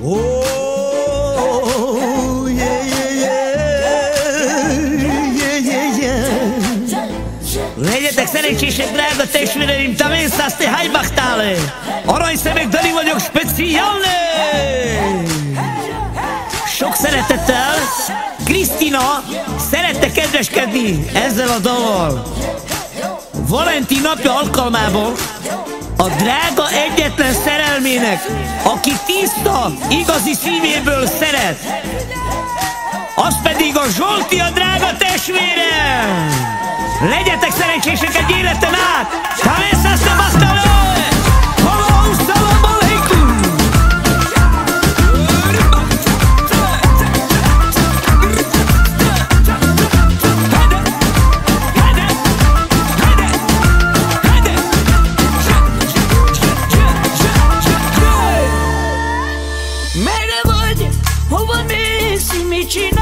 Oh, yeah, yeah, yeah, yeah, yeah, yeah. Legyetek szerencsések, drága testvéreim, te mészász, te Heimbachtále! Aranyszemek Dani vagyok, speciálne! Sok szeretettel, Krisztina szerette kedveskedni ezzel a dallal. Valentin napja alkalmából a drága egyetlen szerelmének, aki tiszta, igazi szívéből szeret. Az pedig a Zsolti, a drága testvére! Legyetek szerencsések egy életen át! Cabezas She